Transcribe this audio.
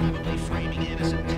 probably framing innocent